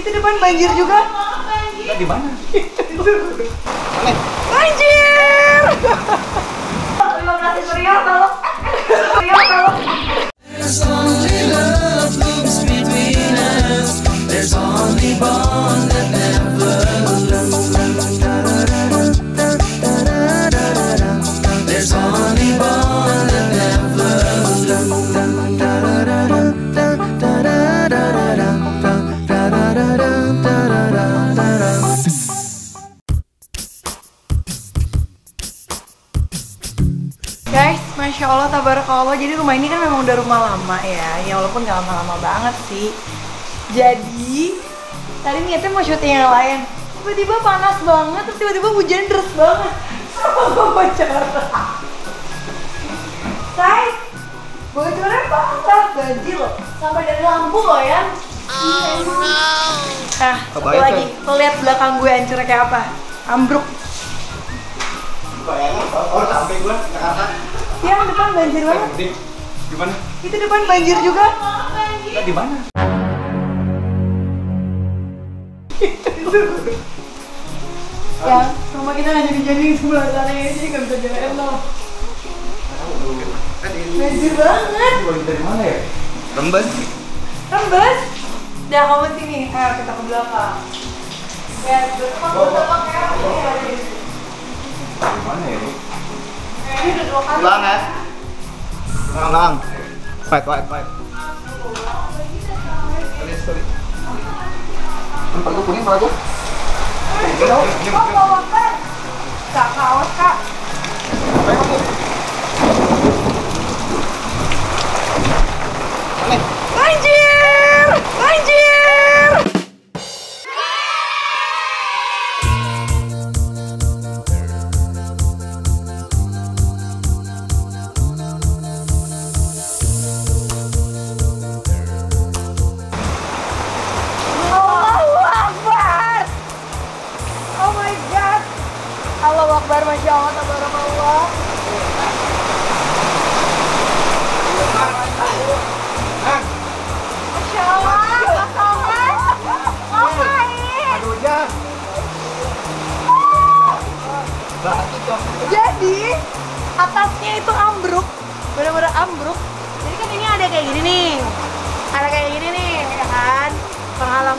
Itu depan banjir juga. Di mana? Banjir! 15 ribu. There's only bond Masya Allah, tabarakallah. Jadi rumah ini kan memang udah rumah lama ya. Ya walaupun gak lama-lama banget sih. Jadi Tadi niatnya mau syuting yang lain. Tiba-tiba panas banget, terus tiba-tiba hujan deras banget. Sama pacaran Say, bocornya parah, banjir loh. Sampai dari lampu loh ya. Oh no Nah, satu lagi, lo lihat belakang gue hancurnya kayak apa? Ambruk. Bayangin, oh sampai gua Jakarta. Yang depan banjir banget Di mana? Itu depan banjir juga di mana? Ya, rumah kita nggak jadi-jadi di sebelah sana ya, jadi nggak bisa jalan loh. Banjir banget. Dari mana ya? Rembes. Rembes. Dah kamu sini, ayo kita ke belakang. Ya, belakang ya? Mana ya? Ini. Pulang ya. Fight, fight, fight. Sorry, sorry. Kan pakai kuning, gua. Kok bawa? Kak kaos kak. Banjir! Banjir!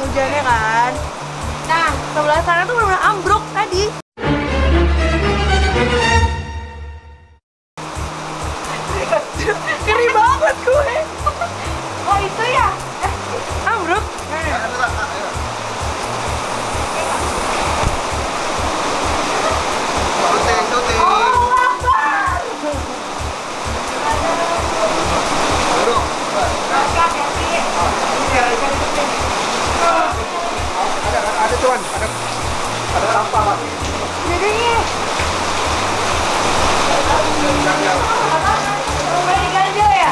Hujannya kan. Nah, sebelah sana tuh bener-bener ambruk tadi. Cuan, ada, ada sampah lah. Jadinya Rumah diganjel ya?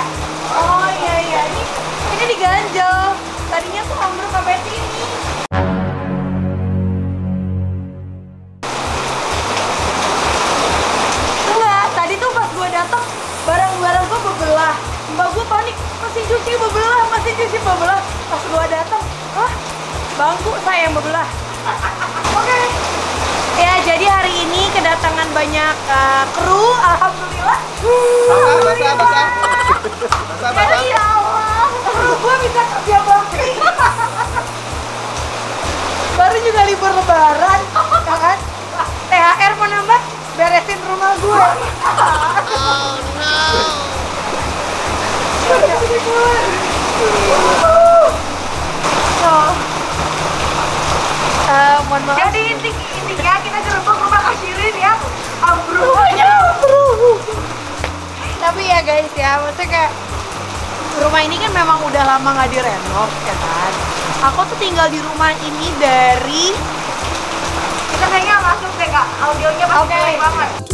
Oh iya iya ini ini diganjel. Tadinya tuh ambruk sampai sini. Enggak, tadi tuh pas gue datang barang-barang gue bebelah. Mbak gue panik, masih cuci bebelah, masih cuci bebelah. Pas gue datang, ah bangku saya yang bebelah. Oke. Ya, jadi hari ini kedatangan banyak uh, kru, alhamdulillah. Basah, basah, basah. Basah, basah. Ya Allah, kru gue bisa kerja. Baru juga libur lebaran, ya kan? THR mau nambah, beresin rumah gue. Oh no. Eh, mohon maaf. Jadi inti intinya kita gerbang rumah Kashirin ya, ambruk. Rumahnya ambruk. Tapi ya guys ya, maksudnya kayak rumah ini kan memang udah lama nggak direnov ya kan. Aku tuh tinggal di rumah ini dari kita kayaknya masuk deh kak audionya pasti okay. banget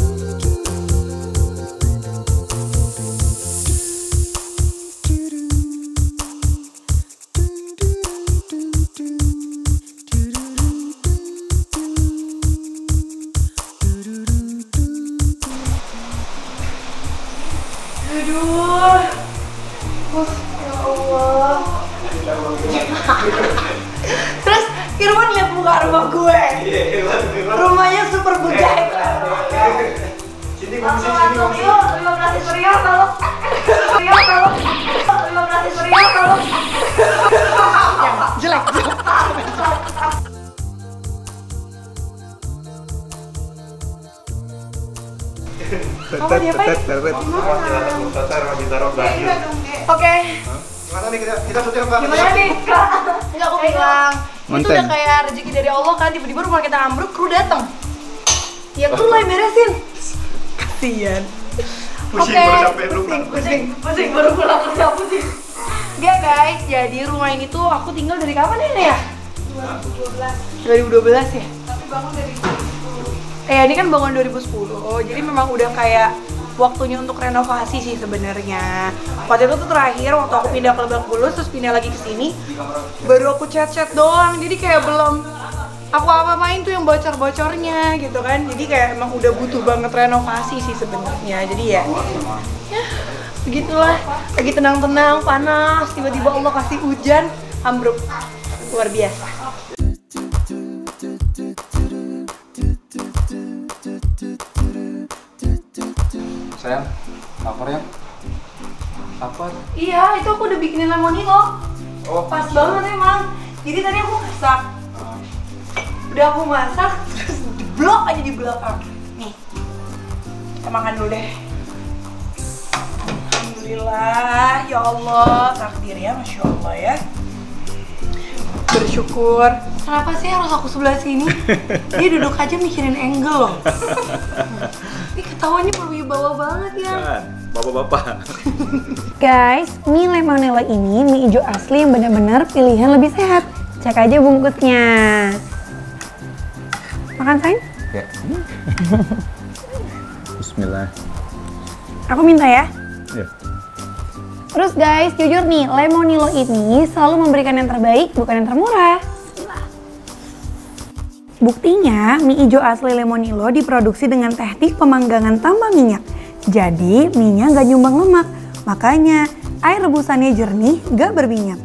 Aduh. Us, ya Allah. Terus muka rumah gue. Rumahnya super bujai. Sini Langsung ngomong langsung sini yuk, 15 ribu rial kalau kalau 15 ribu rial kalau Apa dia, Pak? Oke. Gimana nih kita kita syuting apa? Gimana nih? Enggak aku bilang. Itu udah kayak rezeki dari Allah kan tiba-tiba rumah kita ambruk kru datang. Ya kru lah yang beresin. Kasian. Pusing Oke, baru sampai rumah. pusing, pusing, pusing baru pulang kerja pusing. Dia guys, jadi rumah ini tuh aku tinggal dari kapan ini ya? 2012 ya? Tapi bangun dari Eh ini kan bangun 2010. Oh, jadi memang udah kayak waktunya untuk renovasi sih sebenarnya. Waktu itu tuh terakhir waktu aku pindah ke Lebak Bulus terus pindah lagi ke sini baru aku chat-chat doang. Jadi kayak belum aku apa-apain tuh yang bocor-bocornya gitu kan. Jadi kayak emang udah butuh banget renovasi sih sebenarnya. Jadi ya ya begitulah lagi tenang-tenang panas tiba-tiba Allah kasih hujan ambruk luar biasa Sayang, laparnya apa? iya itu aku udah bikinin lemonilo. Oh, pas banget emang. Jadi tadi aku masak. Udah aku masak terus diblok aja di belakang. Nih kita makan dulu deh. Alhamdulillah ya Allah. Takdir ya Masya Allah ya bersyukur kenapa sih harus aku sebelah sini dia duduk aja mikirin angle loh ini ketawanya berwibawa banget ya Kan, bapak-bapak. Guys, mie lemonello ini mie hijau asli yang benar-benar pilihan lebih sehat. Cek aja bungkusnya. Makan sayang? Ya. Bismillah. Aku minta ya. Terus guys, jujur nih, lemonilo ini selalu memberikan yang terbaik, bukan yang termurah. Buktinya, mie hijau asli lemonilo diproduksi dengan teknik pemanggangan tanpa minyak. Jadi, mie-nya nggak nyumbang lemak. Makanya, air rebusannya jernih, nggak berminyak.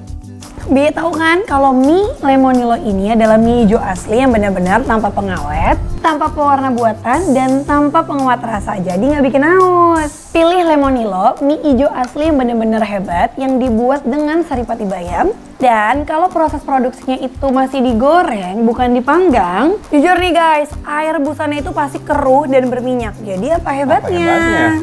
Bi tahu kan kalau mie lemonilo ini adalah mie hijau asli yang benar-benar tanpa pengawet, tanpa pewarna buatan, dan tanpa penguat rasa. Jadi nggak bikin haus. Pilih lemonilo, mie hijau asli yang benar-benar hebat yang dibuat dengan saripati bayam. Dan kalau proses produksinya itu masih digoreng, bukan dipanggang, jujur nih guys, air rebusannya itu pasti keruh dan berminyak. Jadi apa hebatnya?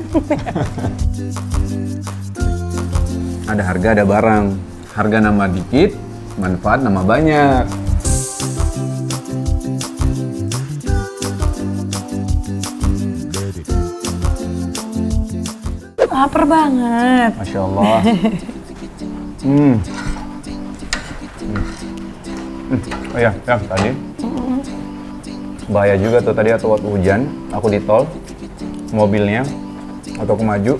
Ada harga, ada barang. Harga nama dikit, manfaat nama banyak. Laper banget. Masya Allah. Hmm. Hmm. Oh iya, ya tadi. Bahaya juga tuh tadi atau waktu hujan, aku di tol, mobilnya, waktu aku maju,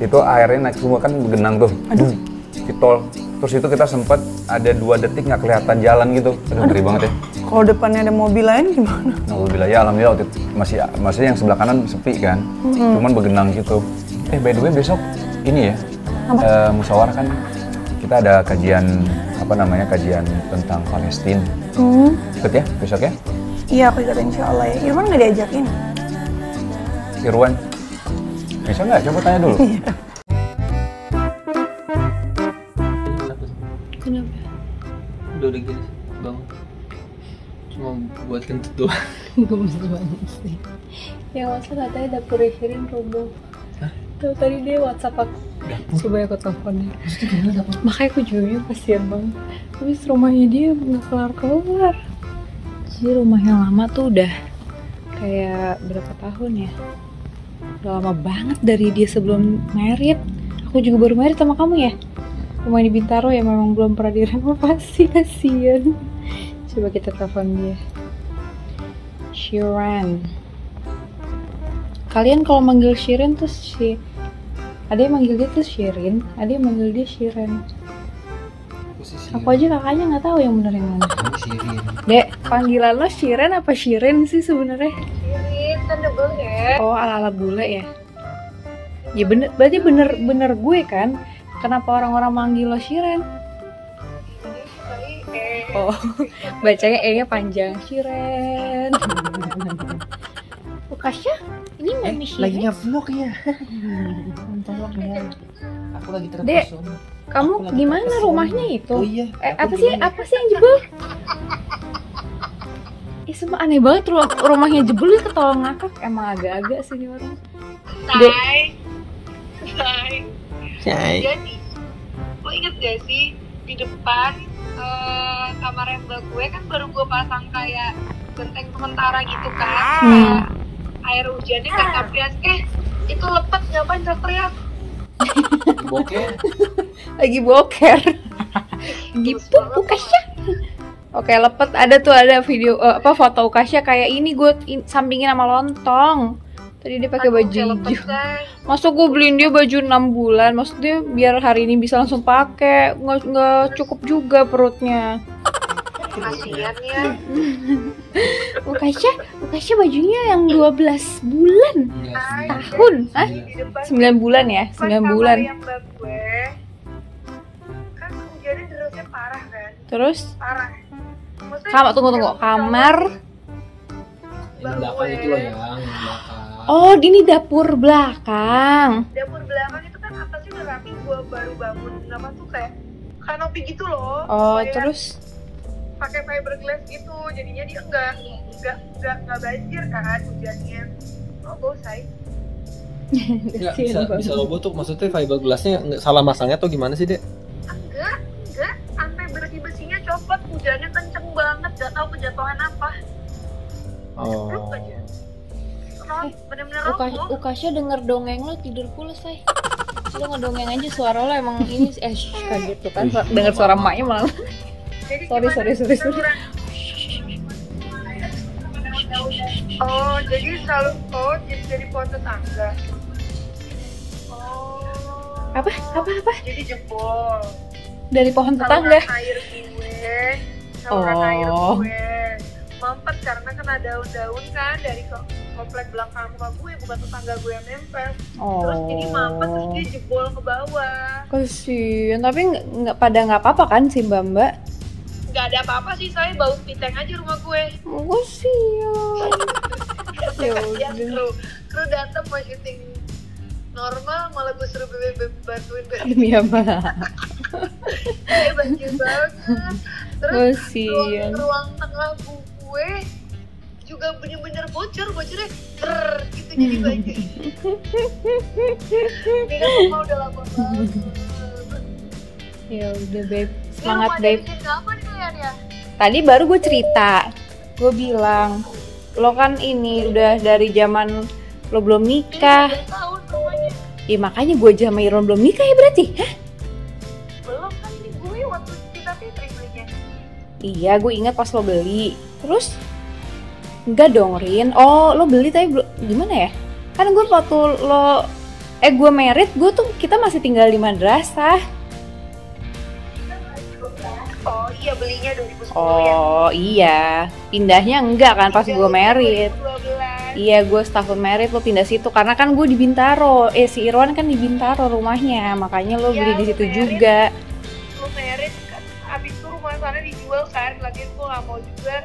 itu airnya naik semua kan genang tuh. Aduh. Di tol. Terus itu kita sempat ada dua detik nggak kelihatan jalan gitu. Aduh, ngeri banget ya. Kalau depannya ada mobil lain gimana? Alhamdulillah ya, alhamdulillah waktu itu masih maksudnya yang sebelah kanan sepi kan, cuman bergenang gitu. Eh by the way besok ini ya, eh, musyawarah kan kita ada kajian apa namanya kajian tentang Palestina. Ikut ya besok ya, Iya aku ikut insya Allah ya. Irwan nggak diajakin? Irwan. Bisa nggak? Coba tanya dulu. Udah udah gini bang Cuma buat kentut doang Gemes banget sih. Ya masa katanya dapur Shirin roboh. Tuh tadi dia WhatsApp aku. Coba aku teleponnya. Makanya aku juga kasihan banget. Habis rumahnya dia nggak kelar keluar. Jadi rumah yang lama tuh udah kayak berapa tahun ya? Udah lama banget dari dia sebelum merit. Aku juga baru merit sama kamu ya. Rumah di Bintaro ya memang belum pernah direnovasi kasihan. Coba kita telepon dia. Shiran. Kalian kalau manggil Shirin tuh si ada yang manggil dia tuh Shirin, ada yang manggil dia Shiren. Posisi Aku aja kakaknya nggak tahu yang bener yang mana. Sirin Dek, panggilan lo Shiren apa Shirin sih sebenarnya? Shirin kan ya Oh, ala-ala bule ya. Ya bener, berarti bener bener gue kan. Kenapa orang-orang manggil lo Shiren? Oh, bacanya E-nya panjang. Shiren. Ukasha, ini mami Lagi Shiren. nge-vlog ya. Tolong ya. Aku lagi Dek, terpesona. Kamu Aku lagi gimana terpesona. rumahnya itu? Oh iya. Eh, apa sih? gimana? Apa sih yang jebol? Ih, semua aneh banget ru- rumahnya jebol itu ketolong ngakak. Emang agak-agak sih ini orang. Dek. Say, say. Say. Jadi, lo inget gak sih di depan eh, kamar mbak gue kan baru gue pasang kayak genteng sementara gitu kan, Hmm. air hujannya kayak kaprian. Eh, itu lepet ngapain teriak-teriak? Bokeh. Lagi boker. gitu Ukasha. Oke, lepet ada tuh ada video eh, apa foto Ukasha kayak ini gue in- sampingin sama lontong. Tadi dia pakai baju hijau. Masuk gue beliin dia baju 6 bulan, maksudnya biar hari ini bisa langsung pakai, nggak nggak cukup juga perutnya. Kasian ya. Ukasha, Ukasha bajunya yang 12 bulan, tahun, hah? Di depan 9 bulan ya, depan 9 kamar bulan. kan kan, Terus, parah. Kamar tunggu tunggu, kamar. Yang belakang itu loh yang yang belakang. Oh, ini dapur belakang. dapur belakang itu kan atasnya udah rapi gue baru bangun. Apa tuh kayak kanopi gitu loh Oh, Kayak terus? pakai fiberglass gitu. Jadinya dia enggak enggak enggak enggak banjir kan hujannya. Oh bosai. Enggak bisa bisa roboh tuh maksudnya fiberglassnya nggak salah masangnya atau gimana sih, Dek? enggak enggak. Sampai bersih bersihnya copot hujannya kenceng banget. Gak tahu kejatuhan apa. Oh. Rup aja Rob, bener-bener Uka, roboh Ukasha denger dongeng lo tidur pula, say. Lo ngedongeng aja suara lo emang ini eh shh, kayak gitu kan. Denger suara emaknya malah. Jadi Sorry, sorry, sorry, sorry. Oh, jadi selalu oh jadi dari pohon tetangga. Oh. Apa? Apa apa? Jadi jebol. Dari pohon tetangga. Saluran air gue, saluran Oh. air gue mampet karena kena daun-daun kan dari ko- komplek belakang rumah gue bukan tetangga gue yang nempel. Terus jadi mampet terus Oh. dia jebol ke bawah. Kasian, tapi nggak nggak pada nggak apa-apa kan sih mbak mbak? Gak ada apa-apa sih, saya bau piteng aja rumah gue. Kasian. ya udah. kru, kru datang mau syuting normal malah gue suruh bantuin Demi apa? Dia banjir banget. Terus ruang, ruang tengah gue juga bener-bener bocor, bocornya ter gitu jadi banjir. Ini kan rumah udah lama banget. Ya udah Ini semangat kalian ya? Tadi baru gue cerita, gue bilang lo kan ini udah dari zaman lo belum nikah. tahun rumahnya. Ya makanya gue sama Iron belum nikah ya berarti? Hah? Belum kan ini gue waktu kita Fitri belinya. Iya, gue ingat pas lo beli. Terus enggak dong, Rin. Oh, lo beli tapi belum gimana ya? Kan gue waktu lo eh gue merit, gue tuh kita masih tinggal di madrasah. Oh iya belinya 2010 ya. Oh iya, pindahnya enggak kan pas gue merit. 2012. Iya, gue setahun merit lo pindah situ karena kan gue di Bintaro. Eh si Irwan kan di Bintaro rumahnya, makanya lo Iya, beli di lo situ merit. juga. lu merit kan abis itu rumah sana dijual kan lagian gue gak mau juga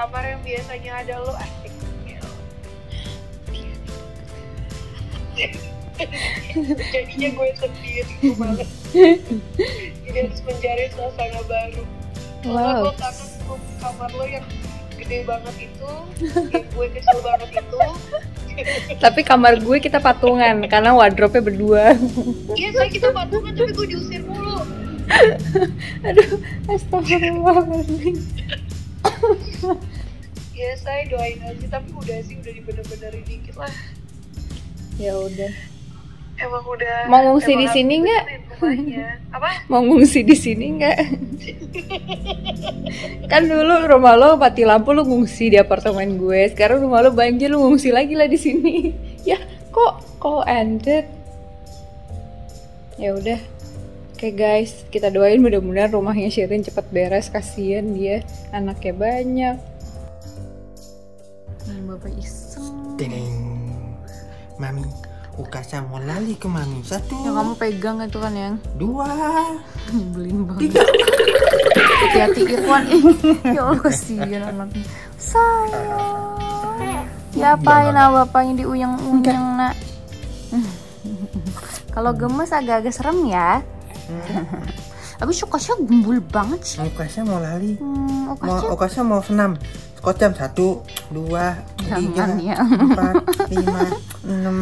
kamar yang biasanya ada lo asik jadinya gue sendiri gue males jadi harus mencari suasana baru Wow. gue kangen kamar lo yang gede banget itu yang gue kecil banget itu Tapi kamar gue kita patungan karena wardrobe-nya berdua. iya saya kita patungan tapi gue diusir mulu Aduh, astagfirullahaladzim. Ya saya doain aja tapi udah sih udah dibener-benerin dikit lah Ya udah. emang udah Mau ngungsi di sini nggak? apa Mau ngungsi di sini nggak? kan dulu rumah lo mati lampu lo ngungsi di apartemen gue. Sekarang rumah lo banjir lo ngungsi lagi lah di sini. ya kok kok ended? Ya udah. Oke guys, kita doain mudah-mudahan rumahnya Shirin cepat beres. Kasian dia, anaknya banyak. Nah, bapak iseng. Ding. Mami, Ukasa mau lali ke mami. Satu, Yang kamu pegang itu kan yang dua, nyebelin banget. tiga. hati-hati Irwan ya Allah kasihan anaknya sayang diapain ah bapaknya diuyang-uyang nak kalau gemes agak-agak serem ya tapi Okasha gembul banget sih Okasha mau lari. hmm, Mau Okasha Okasha mau senam. Skotjam satu, dua, tiga, Jangan ya. empat, lima, enam,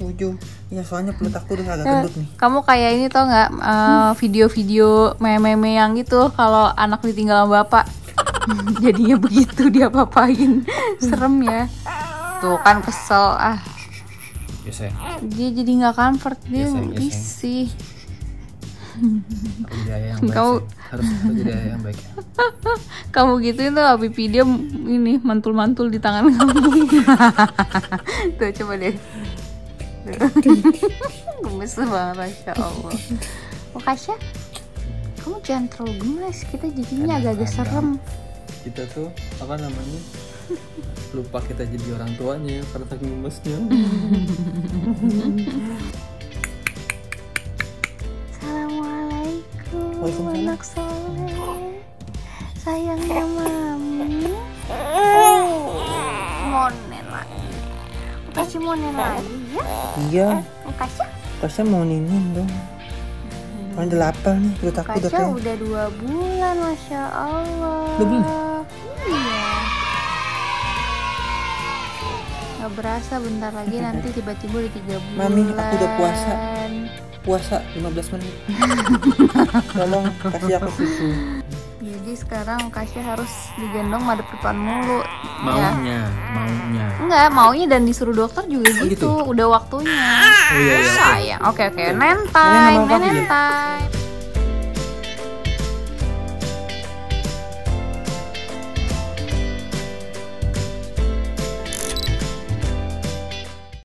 tujuh. Ya soalnya perut aku udah agak gendut nih. kamu kayak ini tau nggak eh, video-video meme-meme yang gitu kalau anak ditinggal sama bapak. Jadinya begitu dia papain serem ya. Tuh kan kesel ah. Yes, dia jadi nggak comfort dia Yes, risih Yang baik Kau- sih. harus ayah yang baik. Ya. kamu gituin tuh pipi dia ini mantul-mantul di tangan kamu. Tuh coba deh. Gemes banget Masya Allah. Oh Kasya kamu jangan terlalu gemes. Kita jadinya agak-agak serem. kita tuh apa namanya lupa kita jadi orang tuanya karena gemesnya Waalaikumsalam. anak soleh sayangnya mami monen lagi kasih monen lagi ya Iya, Kasya Okasha mau ninin dong. Kan udah lapar nih, perut aku udah kayak. udah dua bulan, masya Allah. Dua bulan? Iya. Gak berasa bentar lagi nanti tiba-tiba udah tiga bulan. Mami, aku udah puasa. Puasa 15 menit. Tolong kasih aku susu. Jadi sekarang Kasya harus digendong madep depan mulu. Ya. maunya maunya Enggak, maunya dan disuruh dokter juga Oh, gitu. gitu? Udah waktunya. oh iya iya Sayang. Oke oke, nene time,